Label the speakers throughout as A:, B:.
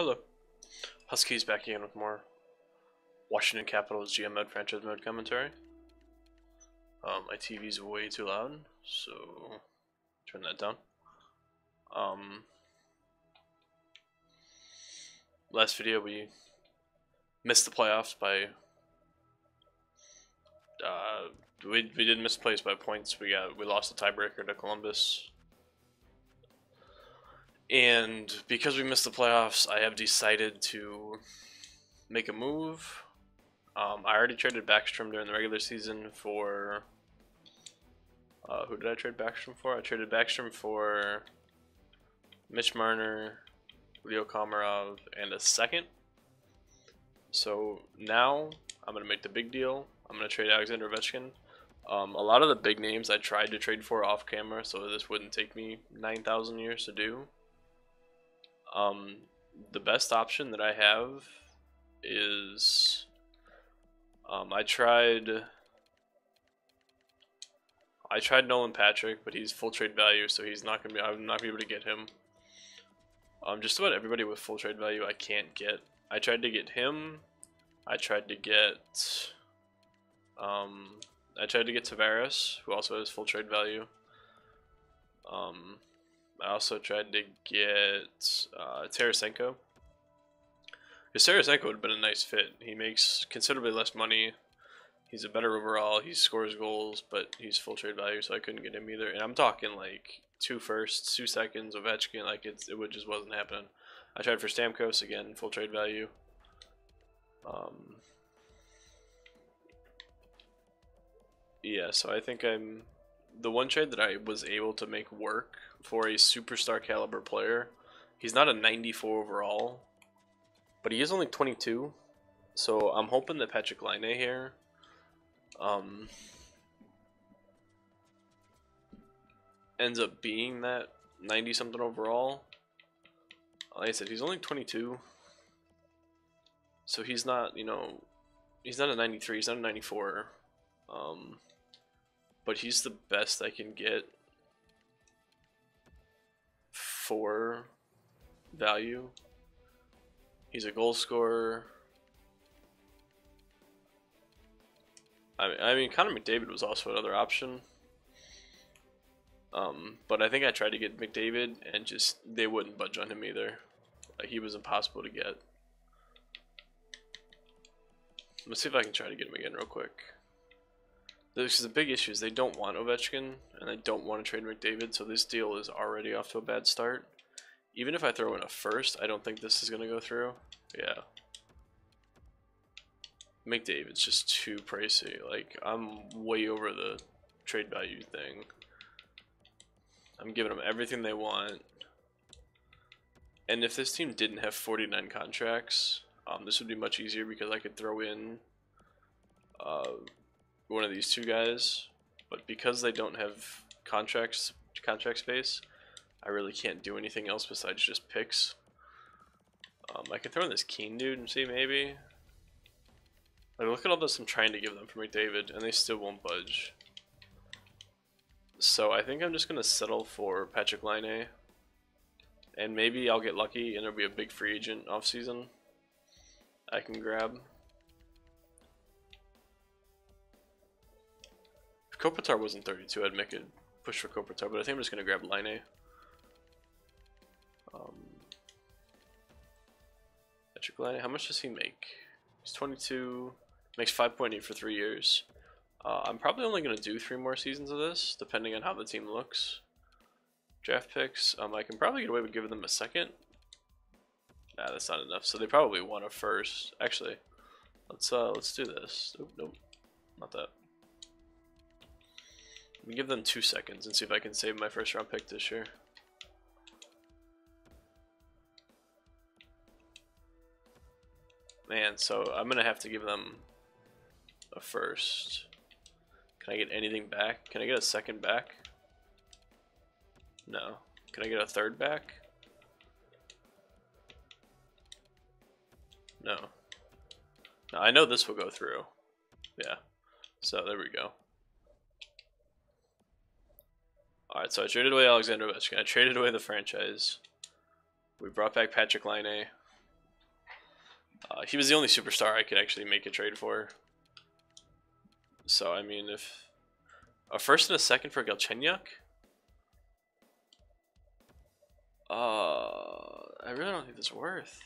A: Hello. Husky's back again with more Washington Capitals GM mode franchise mode commentary. Um, my TV's way too loud, so turn that down. Um, last video we missed the playoffs by uh, we we didn't miss plays by points. We got we lost the tiebreaker to Columbus. And because we missed the playoffs, I have decided to make a move. Um, I already traded Backstrom during the regular season for. Uh, who did I trade Backstrom for? I traded Backstrom for Mitch Marner, Leo Komarov, and a second. So now I'm going to make the big deal. I'm going to trade Alexander Ovechkin. Um, a lot of the big names I tried to trade for off camera, so this wouldn't take me 9,000 years to do. Um, the best option that I have is um, I tried I tried Nolan Patrick, but he's full trade value, so he's not gonna be I'm not gonna be able to get him. Um, just about everybody with full trade value I can't get. I tried to get him. I tried to get um, I tried to get Tavares, who also has full trade value. Um, I also tried to get uh, Tarasenko. Because Tarasenko would have been a nice fit. He makes considerably less money. He's a better overall. He scores goals, but he's full trade value, so I couldn't get him either. And I'm talking like two firsts, two seconds, Ovechkin. Like it's, it would just wasn't happening. I tried for Stamkos again, full trade value. Um, yeah, so I think I'm the one trade that I was able to make work for a superstar caliber player. He's not a 94 overall, but he is only 22. So I'm hoping that Patrick Laine here um, ends up being that 90 something overall. Like I said, he's only 22. So he's not, you know, he's not a 93, he's not a 94. Um, but he's the best I can get for value. He's a goal scorer. I mean, I mean, Connor McDavid was also another option. Um, but I think I tried to get McDavid, and just they wouldn't budge on him either. Like, he was impossible to get. Let's see if I can try to get him again real quick. Is the big issue is they don't want Ovechkin and they don't want to trade McDavid, so this deal is already off to a bad start. Even if I throw in a first, I don't think this is going to go through. Yeah. McDavid's just too pricey. Like, I'm way over the trade value thing. I'm giving them everything they want. And if this team didn't have 49 contracts, um, this would be much easier because I could throw in uh, one of these two guys, but because they don't have contracts contract space, I really can't do anything else besides just picks. Um, I could throw in this Keen dude and see maybe. Like look at all this I'm trying to give them for McDavid, and they still won't budge. So I think I'm just gonna settle for Patrick Laine, and maybe I'll get lucky and there'll be a big free agent off season I can grab. Kopitar wasn't 32, I'd make a push for Kopitar, but I think I'm just going to grab Laine. Um, Patrick Laine, how much does he make? He's 22, makes 5.8 for three years. Uh, I'm probably only going to do three more seasons of this, depending on how the team looks. Draft picks, um, I can probably get away with giving them a second. Nah, that's not enough. So they probably want a first. Actually, let's uh, let's do this. Nope, not that. Give them two seconds and see if I can save my first round pick this year. Man, so I'm gonna have to give them a first. Can I get anything back? Can I get a second back? No. Can I get a third back? No. No, I know this will go through. Yeah. So there we go. Alright, so I traded away Alexander Ovechkin. I traded away the franchise. We brought back Patrick Laine. Uh, he was the only superstar I could actually make a trade for. So I mean, if a first and a second for Galchenyuk, uh, I really don't think that's worth.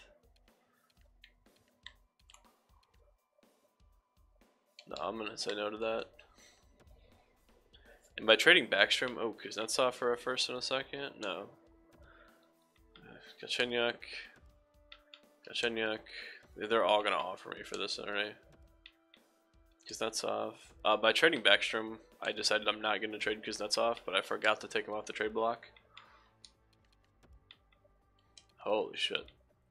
A: No, I'm gonna say no to that. And by trading Backstrom, oh, Kuznetsov for a first and a second? No. Galchenyuk, Galchenyuk, they're all gonna offer me for this, they? Kuznetsov. Uh, by trading Backstrom, I decided I'm not gonna trade Kuznetsov, but I forgot to take him off the trade block. Holy shit.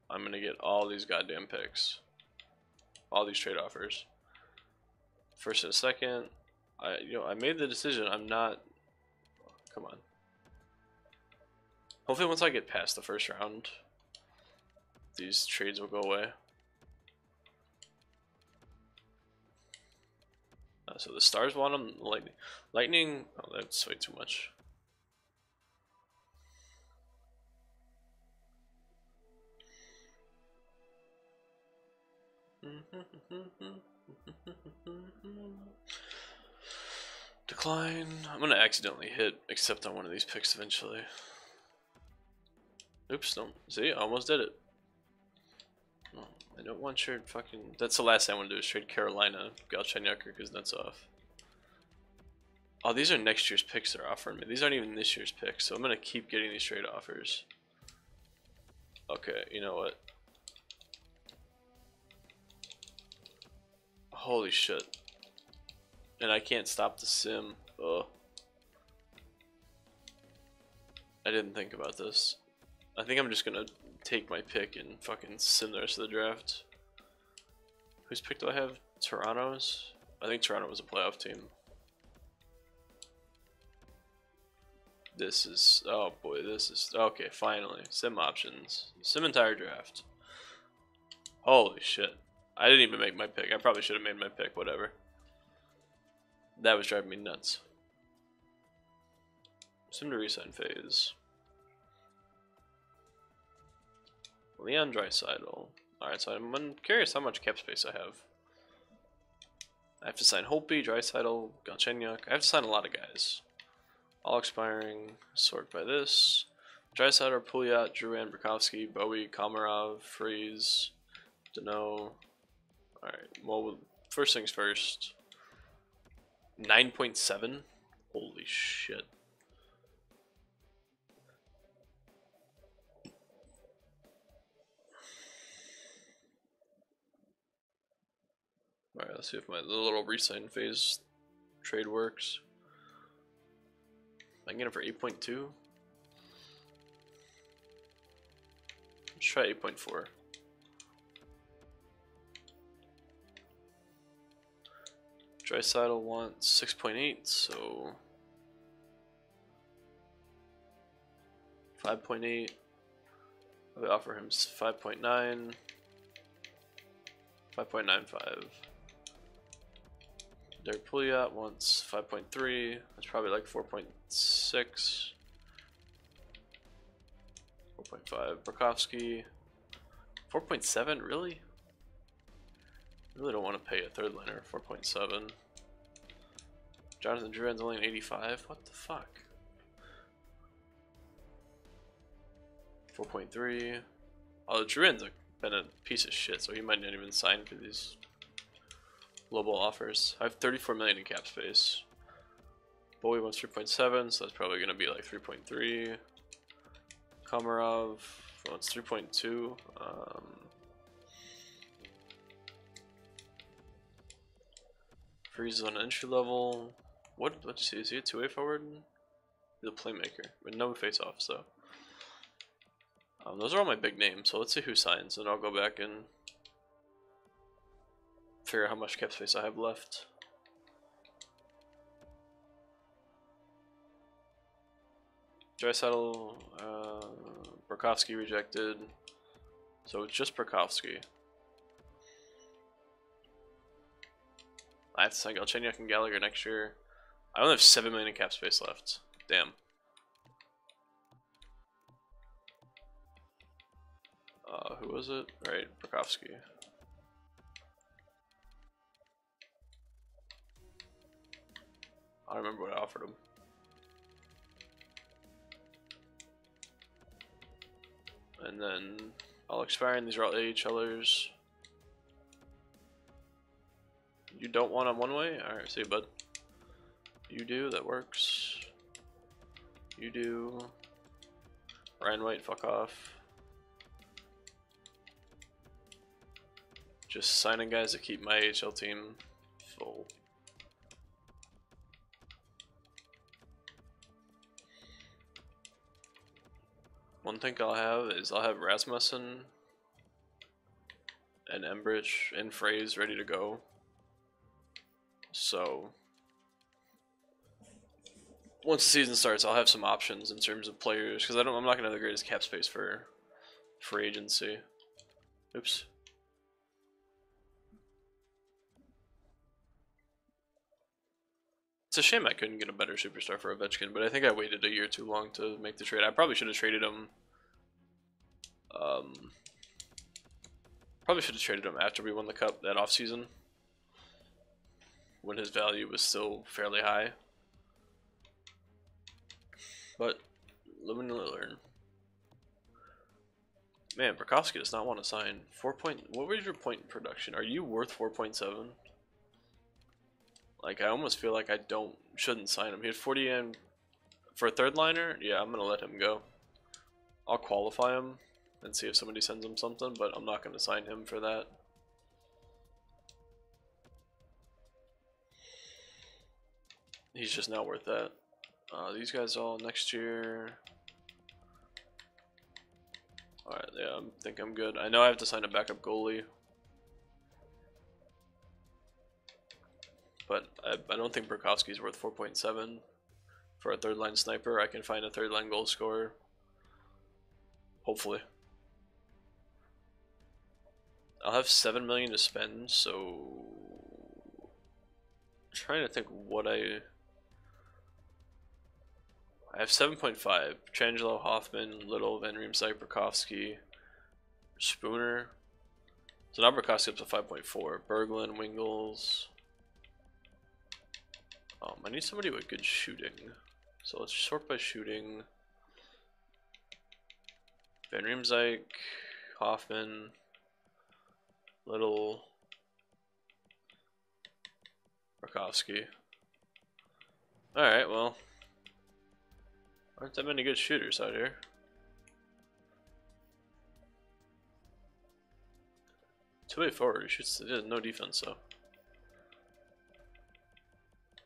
A: I'm gonna get all these goddamn picks. All these trade offers. First and a second. I you know I made the decision. I'm not come on. Hopefully once I get past the first round, these trades will go away. Uh, so the stars want them. Lightning, lightning. Oh, that's way too much. Decline. I'm gonna accidentally hit accept on one of these picks eventually. Oops, don't see, I almost did it. I don't want your fucking. That's the last thing I want to do is trade Carolina, Galchenyuk, or off. Oh, these are next year's picks they're offering me. These aren't even this year's picks, so I'm gonna keep getting these trade offers. Okay, you know what? Holy shit. And I can't stop the sim. Ugh. I didn't think about this. I think I'm just gonna take my pick and fucking sim the rest of the draft. Whose pick do I have? Toronto's? I think Toronto was a playoff team. This is, oh boy, this is, okay, finally. Sim options. Sim entire draft. Holy shit. I didn't even make my pick. I probably should have made my pick, whatever. That was driving me nuts. Sim to resign phase. Leon Draisaitl. Alright, so I'm curious how much cap space I have. I have to sign Holtby, Draisaitl, Galchenyuk. I have to sign a lot of guys. All expiring. Sort by this. Draisaitl, Pouliot, Drouin, Burakovsky, Bowey, Komarov, Freeze, Dano. Alright, well, first things first. 9.7? Holy shit. Alright, let's see if my little resign phase trade works. I can get it for 8.2. Let's try 8.4. Draisaitl wants 6.8, so 5.8. I offer him 5.9, 5.95. Derrick Pouliot wants 5.3. That's probably like 4.6. 4.5. Burakovsky. 4.7, really? I really don't want to pay a third liner 4.7. Jonathan Drouin's only an 85? What the fuck? 4.3. Oh, Drouin's been a piece of shit, so he might not even sign for these global offers. I have 34 million in cap space. Bowey wants 3.7, so that's probably going to be like 3.3. Komarov wants 3.2. Um, Freeze on entry level. What? Let's see. Is he a two-way forward? He's a playmaker, but no face-off. So um, those are all my big names. So let's see who signs, and I'll go back and figure out how much cap space I have left. Draisaitl, uh, Burakovsky rejected. So it's just Burakovsky. That's like Galchenyuk and Gallagher next year. I only have 7 million in cap space left. Damn. Uh, who was it? Right, Prokofsky. I remember what I offered him. And then I'll expire, and these are all AHLers. You don't want them one way? Alright, see you, bud. You do, that works. You do. Ryan White, fuck off. Just signing guys to keep my HL team full. One thing I'll have is I'll have Rasmussen and Embridge and Phrase ready to go. So once the season starts, I'll have some options in terms of players because I don't. I'm not gonna have the greatest cap space for free agency. Oops. It's a shame I couldn't get a better superstar for Ovechkin, but I think I waited a year too long to make the trade. I probably should have traded him. Um, probably should have traded him after we won the cup that offseason when his value was still fairly high. But live and learn. Man, Burakovsky does not want to sign. Four point. What was your point in production? Are you worth four point seven? Like I almost feel like I don't shouldn't sign him. He had forty and for a third liner. Yeah, I'm gonna let him go. I'll qualify him and see if somebody sends him something, but I'm not gonna sign him for that. He's just not worth that. Uh, these guys all next year. Alright, yeah, I think I'm good. I know I have to sign a backup goalie. But I, I don't think is worth 4.7 for a third line sniper. I can find a third line goal scorer. Hopefully. I'll have 7 million to spend, so... I'm trying to think what I... I have 7.5. Trangelo, Hoffman, Little, Van Riemsdyk, Burakovsky, Spooner. So now Burakovsky up to 5.4. Berglund, Wingels. Um, I need somebody with good shooting. So let's sort by shooting. Van Riemsdyk, Hoffman, Little, Burakovsky. Alright, well, Aren't that many good shooters out here? Two-way forward, he shoots, he has no defense though.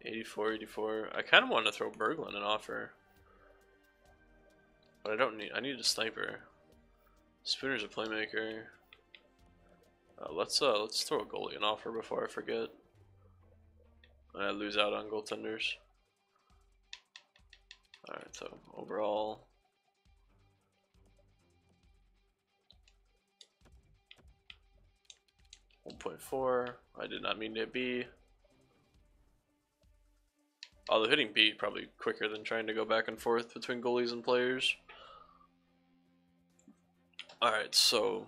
A: 84, 84. I kind of want to throw Berglund an offer. But I don't need, I need a sniper. Spooner's a playmaker. Uh, let's uh, let's throw a goalie an offer before I forget. And I lose out on goaltenders. Alright, so overall. One point four. I did not mean to be. Although hitting B probably quicker than trying to go back and forth between goalies and players. Alright, so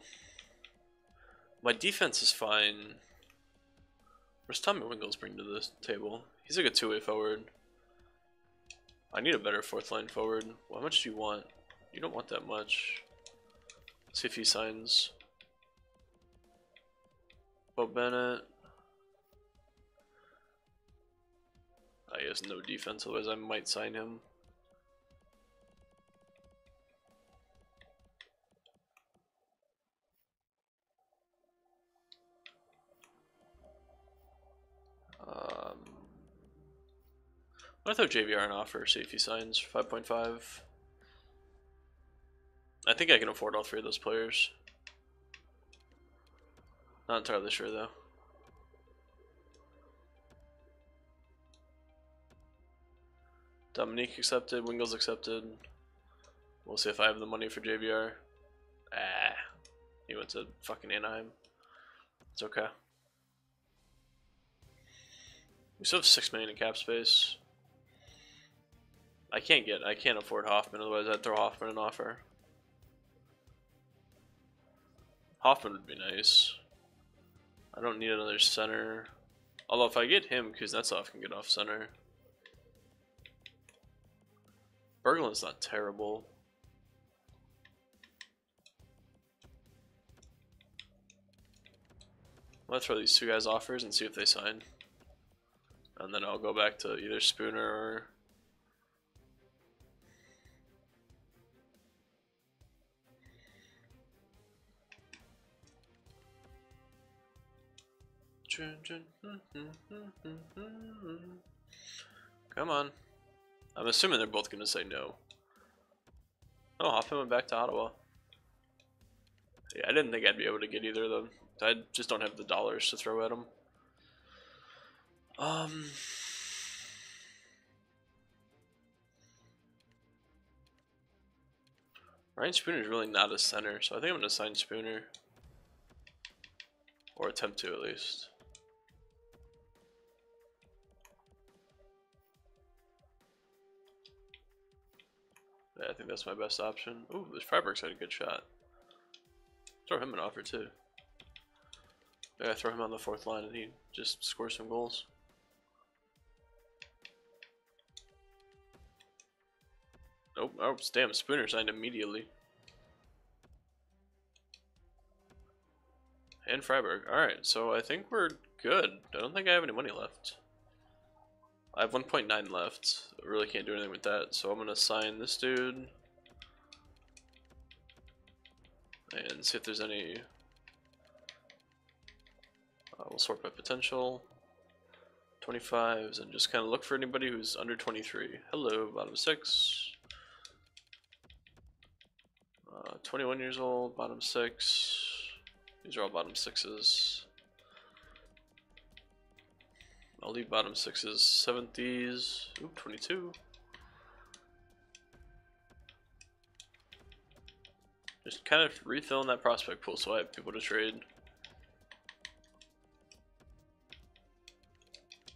A: my defense is fine. Where's Tommy Wingels bring to this table? He's like a two-way forward. I need a better fourth line forward. How much do you want? You don't want that much. Let's see if he signs. Bo Bennett. Ah, I guess no defense, otherwise I might sign him. Uh, I throw JVR an offer, he signs 5.5. I think I can afford all three of those players. Not entirely sure though. Dominique accepted, Wingels accepted. We'll see if I have the money for JVR. Ah, he went to fucking Anaheim. It's okay. We still have six million in cap space. I can't get, I can't afford Hoffman, otherwise I'd throw Hoffman an offer. Hoffman would be nice. I don't need another center. Although if I get him, Kuznetsov can get off center. Berglund's not terrible. I'm gonna throw these two guys offers and see if they sign. And then I'll go back to either Spooner or Come on. I'm assuming they're both going to say no. Oh, Hoffman went back to Ottawa. Yeah, I didn't think I'd be able to get either of them. I just don't have the dollars to throw at them. Um... Ryan Spooner is really not a center, so I think I'm going to sign Spooner. Or attempt to at least. Yeah, I think that's my best option. Ooh, this Freiburg's had a good shot. Throw him an offer too. Yeah, throw him on the fourth line and he just scores some goals. Nope, oh, damn, Spooner signed immediately. And Freiburg. Alright, so I think we're good. I don't think I have any money left. I have 1.9 left. I really can't do anything with that, so I'm gonna sign this dude. And see if there's any... Uh, we'll sort by potential. 25s, and just kind of look for anybody who's under 23. Hello, bottom 6. Uh, 21 years old, bottom 6. These are all bottom 6s. I'll leave bottom sixes, seventies, oop, 22. Just kind of refilling that prospect pool so I have people to trade.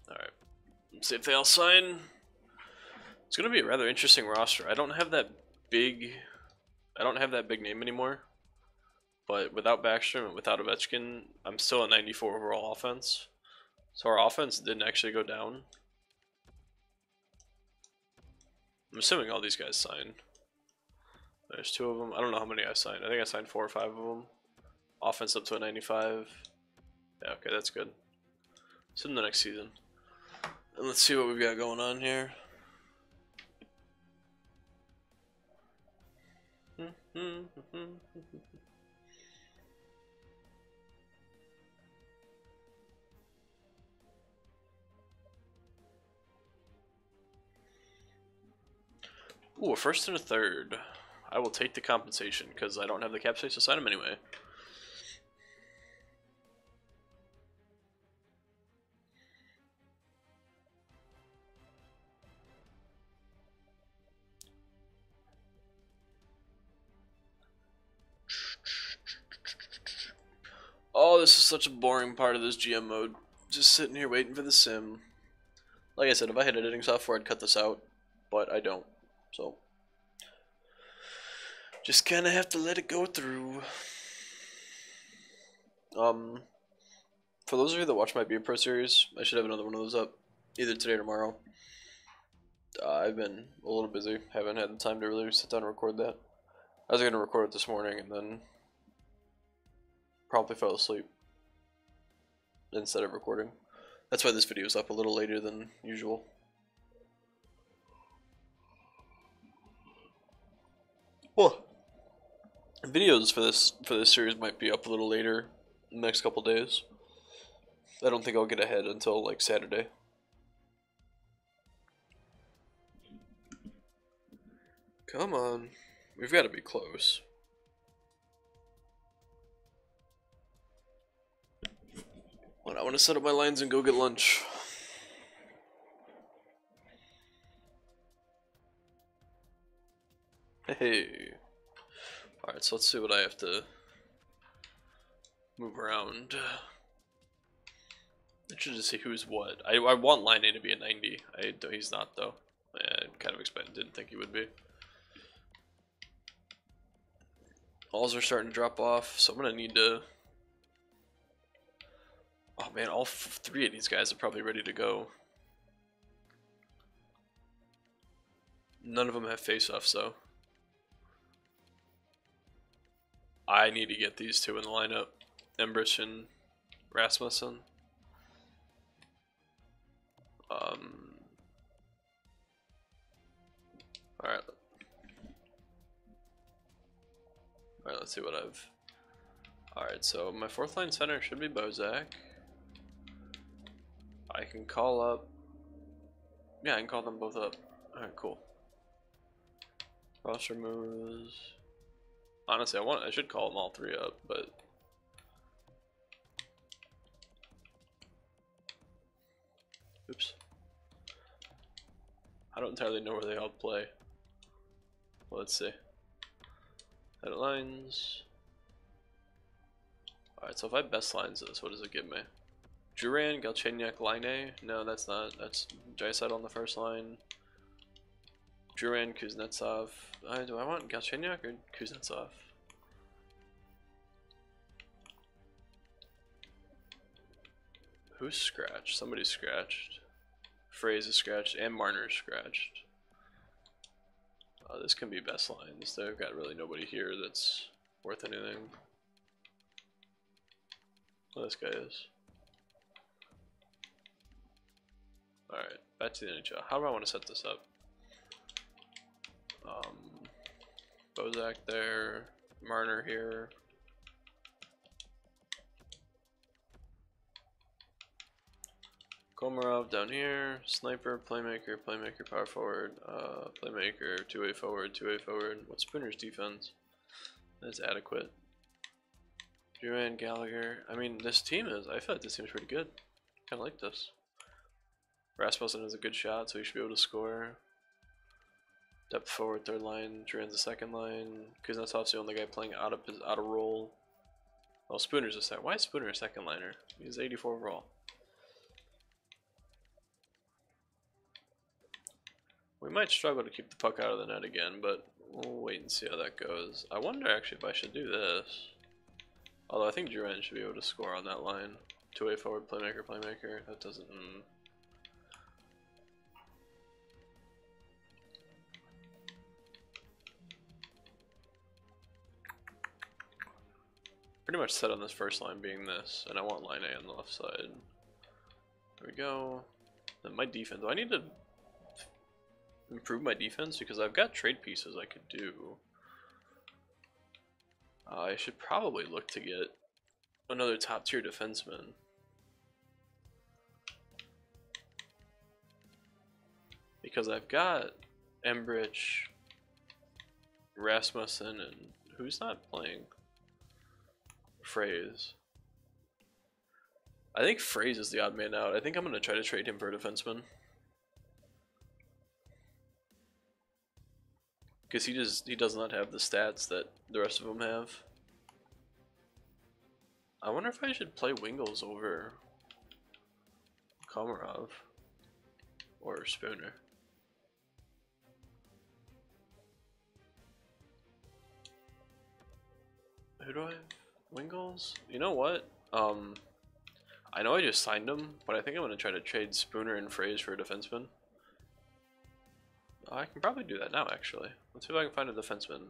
A: Alright, see if they all sign. It's gonna be a rather interesting roster. I don't have that big, I don't have that big name anymore. But without Backstrom and without Ovechkin, I'm still a 94 overall offense. So our offense didn't actually go down. I'm assuming all these guys signed. There's two of them. I don't know how many I signed. I think I signed four or five of them. Offense up to a 95. Yeah, okay, that's good. It's in the next season. And let's see what we've got going on here. Hmm, hmm, hmm, Ooh, a first and a third. I will take the compensation because I don't have the cap space to sign him anyway. Oh, this is such a boring part of this GM mode. Just sitting here waiting for the sim. Like I said, if I had editing software, I'd cut this out, but I don't. So, just kind of have to let it go through. Um, for those of you that watch my Be a Pro series, I should have another one of those up either today or tomorrow. Uh, I've been a little busy, haven't had the time to really sit down and record that. I was going to record it this morning and then probably fell asleep instead of recording. That's why this video is up a little later than usual. Well, videos for this for this series might be up a little later, next couple days. I don't think I'll get ahead until like Saturday. Come on, we've got to be close. Well, I want to set up my lines and go get lunch. Hey. Alright, so let's see what I have to move around. Interested to see who's what. I, I want Laine to be a 90. I he's not though. I kind of expected, didn't think he would be. Alls are starting to drop off, so I'm gonna need to. Oh man, all three of these guys are probably ready to go. None of them have face-offs though. I need to get these two in the lineup. Embrich and Rasmussen. Um, Alright. Alright, let's see what I've... Alright, so my fourth line center should be Bozak. I can call up... Yeah, I can call them both up. Alright, cool. Roster moves... Honestly, I want I should call them all three up, but Oops. I don't entirely know where they all play. Well, let's see. Lines. Alright, so if I best lines this, what does it give me? Drouin, Galchenyuk, Laine No, that's not. That's Draisaitl on the first line. Drouin, Kuznetsov. Uh, do I want Galchenyuk or Kuznetsov? Who's scratched? Somebody's scratched. Phrase is scratched and Marner's scratched. Uh, this can be best lines. They've got really nobody here that's worth anything. Well, this guy is. Alright, back to the NHL. How do I want to set this up? Um, Bozak there, Marner here. Komarov down here, sniper, playmaker, playmaker, power forward, uh, playmaker, two-way forward, two-way forward. What's Spooner's defense? That's adequate. Drouin, Gallagher. I mean, this team is, I feel like this team's pretty good. Kind of like this. Rasmussen has a good shot, so he should be able to score. Depth forward, third line. Drouin's the second line. Kuznetsov's the only guy playing out of out of role. Well, Spooner's a second. Why is Spooner a second liner? He's 84 overall. We might struggle to keep the puck out of the net again, but we'll wait and see how that goes. I wonder actually if I should do this. Although I think Drouin should be able to score on that line. Two-way forward, playmaker, playmaker. That doesn't... Mm. Pretty much set on this first line being this, and I want Laine on the left side. There we go. Then my defense. Do I need to improve my defense because I've got trade pieces I could do. Uh, I should probably look to get another top tier defenseman. Because I've got Embrich, Rasmussen, and who's not playing? Phrase. I think Phrase is the odd man out. I think I'm going to try to trade him for a defenseman. Because he just he does not have the stats that the rest of them have. I wonder if I should play Wingels over Komarov or Spooner. Who do I have? Wingels? You know what? Um, I know I just signed him, but I think I'm going to try to trade Spooner and Phrase for a defenseman. I can probably do that now, actually. Let's see if I can find a defenseman.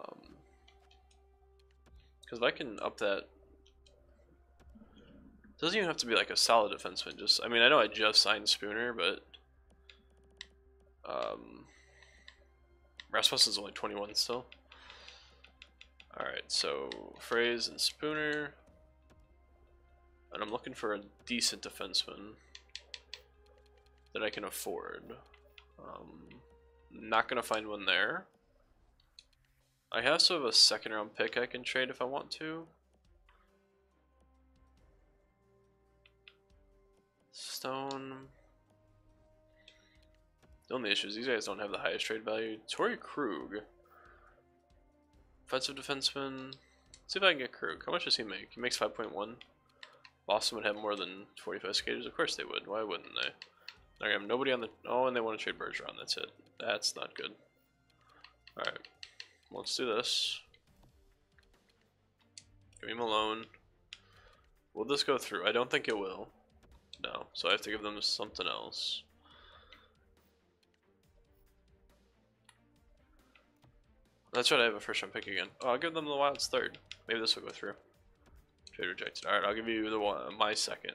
A: Um, because if I can up that, doesn't even have to be like a solid defenseman. Just, I mean, I know I just signed Spooner, but um, Rasmussen's only 21 still. All right, so Phrase and Spooner, and I'm looking for a decent defenseman that I can afford. Um, not gonna find one there. I also have a second round pick I can trade if I want to. Stone. The only issue is these guys don't have the highest trade value. Torey Krug. Offensive defenseman. Let's see if I can get Krug. How much does he make? He makes 5.1. Boston would have more than 45 skaters. Of course they would. Why wouldn't they? I have nobody on the... Oh, and they want to trade Bergeron. That's it. That's not good. Alright. Let's do this. Give me Malone. Will this go through? I don't think it will. No. So I have to give them something else. That's right, I have a first round pick again. Oh, I'll give them the Wilds third. Maybe this will go through. Trade rejected. Alright, I'll give you the one my second.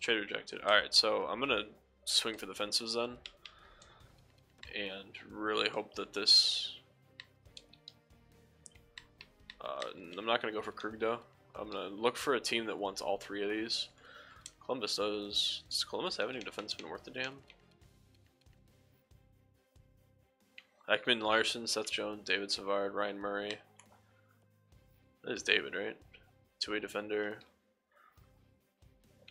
A: Trade rejected. Alright, so I'm gonna swing for the fences then. And really hope that this uh, I'm not gonna go for Krug though. I'm gonna look for a team that wants all three of these. Columbus does. Does Columbus have any defensemen worth the damn? Ekman-Larsson, Seth Jones, David Savard, Ryan Murray. That is David, right? Two-way defender.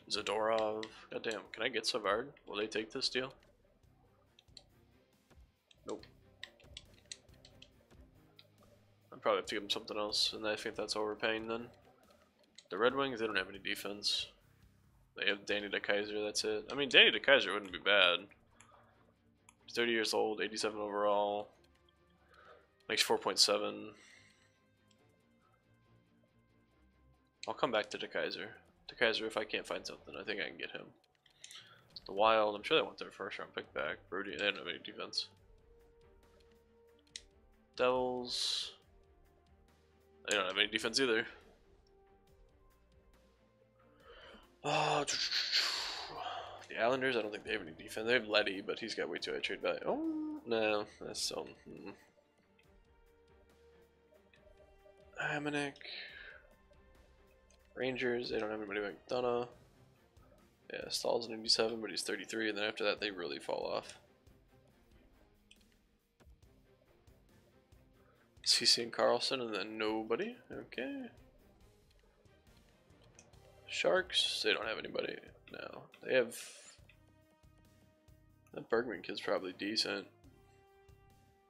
A: Zadorov. Goddamn, can I get Savard? Will they take this deal? Nope. I probably have to give him something else, and I think that's overpaying then. The Red Wings, they don't have any defense. They have Danny DeKeyser, that's it. I mean, Danny DeKeyser wouldn't be bad. He's 30 years old, 87 overall. Makes 4.7. I'll come back to DeKeyser. DeKeyser, if I can't find something, I think I can get him. The Wild, I'm sure they want their first round pick back. Brody, they don't have any defense. Devils. They don't have any defense either. Oh, Islanders, I don't think they have any defense. They have Leddy, but he's got way too high trade value. Oh, no, that's so. Hmm. Rangers, they don't have anybody like Dunna. Yeah, Staal's an 87, but he's 33, and then after that, they really fall off. CC and Carlson, and then nobody. Okay. Sharks, they don't have anybody. No, they have. That Bergman kid's probably decent.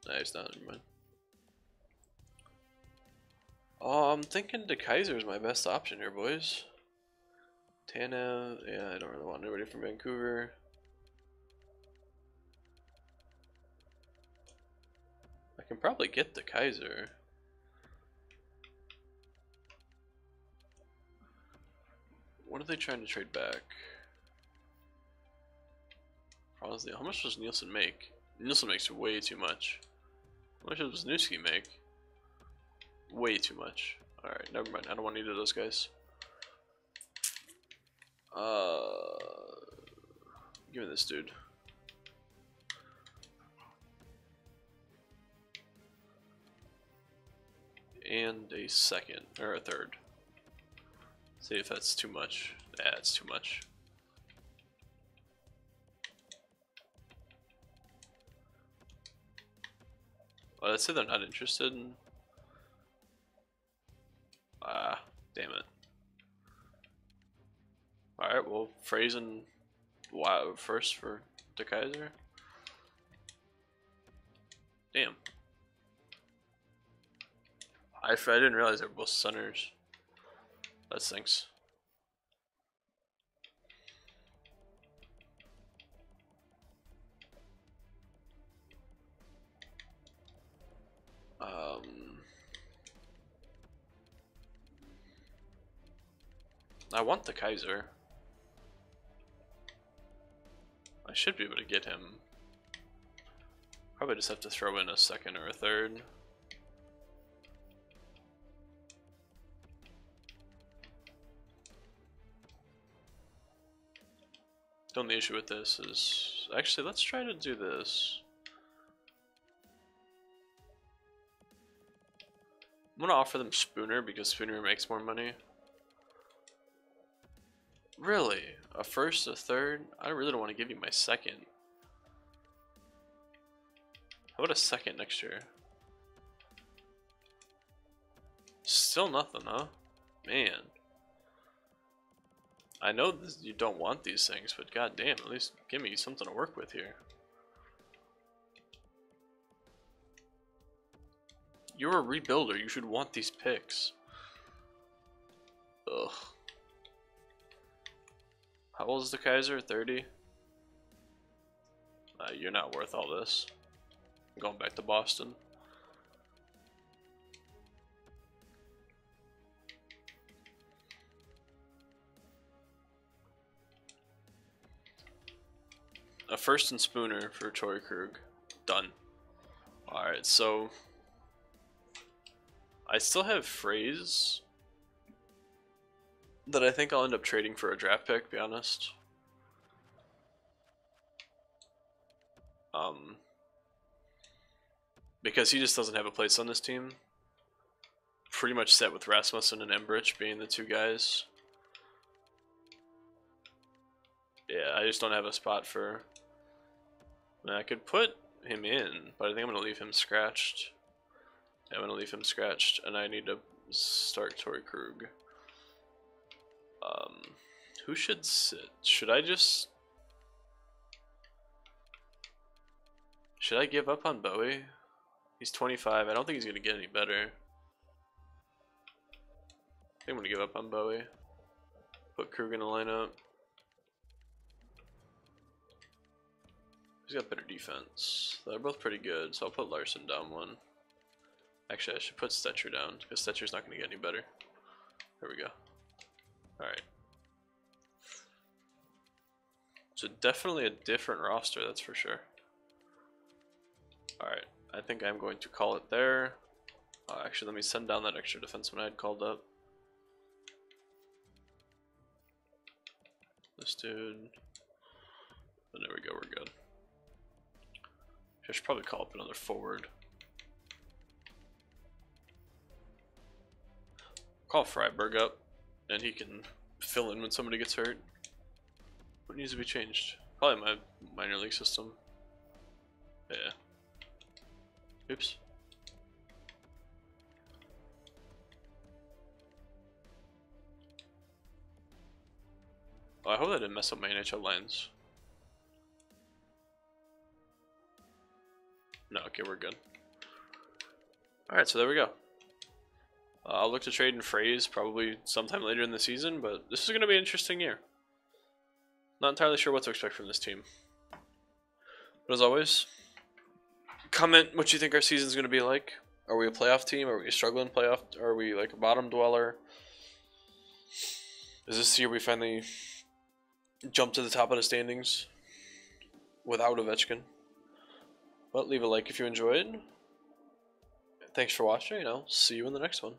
A: Nah, he's not. Never mind. Oh, I'm thinking DeKeyser is my best option here, boys. Tana, yeah, I don't really want anybody from Vancouver. I can probably get DeKeyser. What are they trying to trade back? How much does Nielsen make? Nielsen makes way too much. How much does Wisniewski make? Way too much. Alright, never mind. I don't want either of those guys. Uh, give me this dude. And a second, or a third. See if that's too much. It's too much. Well, let's say they're not interested in Ah, damn it. Alright, well, Frazen wow, first for DeKeyser. Damn. I, I didn't realize they were both centers. That stinks. Um... I want DeKeyser. I should be able to get him. Probably just have to throw in a second or a third. The only issue with this is... Actually, let's try to do this. I'm gonna offer them Spooner because Spooner makes more money. Really? A first, a third? I really don't want to give you my second. How about a second next year? Still nothing, huh? Man. I know this, you don't want these things, but goddamn, at least give me something to work with here. You're a rebuilder, you should want these picks. Ugh. How old is DeKeyser? 30? Uh, you're not worth all this. I'm going back to Boston. A first and Spooner for Torey Krug. Done. Alright, so I still have phrase that I think I'll end up trading for a draft pick, be honest. Um, because he just doesn't have a place on this team. Pretty much set with Rasmussen and Embrich being the two guys. Yeah, I just don't have a spot for... I, mean, I could put him in, but I think I'm going to leave him scratched. I'm to leave him scratched, and I need to start Torey Krug. Um, who should sit? Should I just... Should I give up on Bowey? He's 25. I don't think he's to get any better. I think I'm to give up on Bowey. Put Krug in the lineup. He's got better defense. They're both pretty good, so I'll put Larsson down one. Actually, I should put Stecher down, because Stecher's not going to get any better. There we go. Alright. So definitely a different roster, that's for sure. Alright, I think I'm going to call it there. Uh, actually, let me send down that extra defenseman I had called up. This dude. And there we go, we're good. I should probably call up another forward. Call Freiberg up, and he can fill in when somebody gets hurt. What needs to be changed? Probably my minor league system. Yeah. Oops. Oh, I hope that didn't mess up my NHL lines. No, okay, we're good. Alright, so there we go. Uh, I'll look to trade in phrase probably sometime later in the season, but this is going to be an interesting year. Not entirely sure what to expect from this team. But as always, comment what you think our season is going to be like. Are we a playoff team? Are we a struggling playoff? Are we like a bottom dweller? Is this year we finally jump to the top of the standings without Ovechkin? But leave a like if you enjoyed. Thanks for watching, and I'll see you in the next one.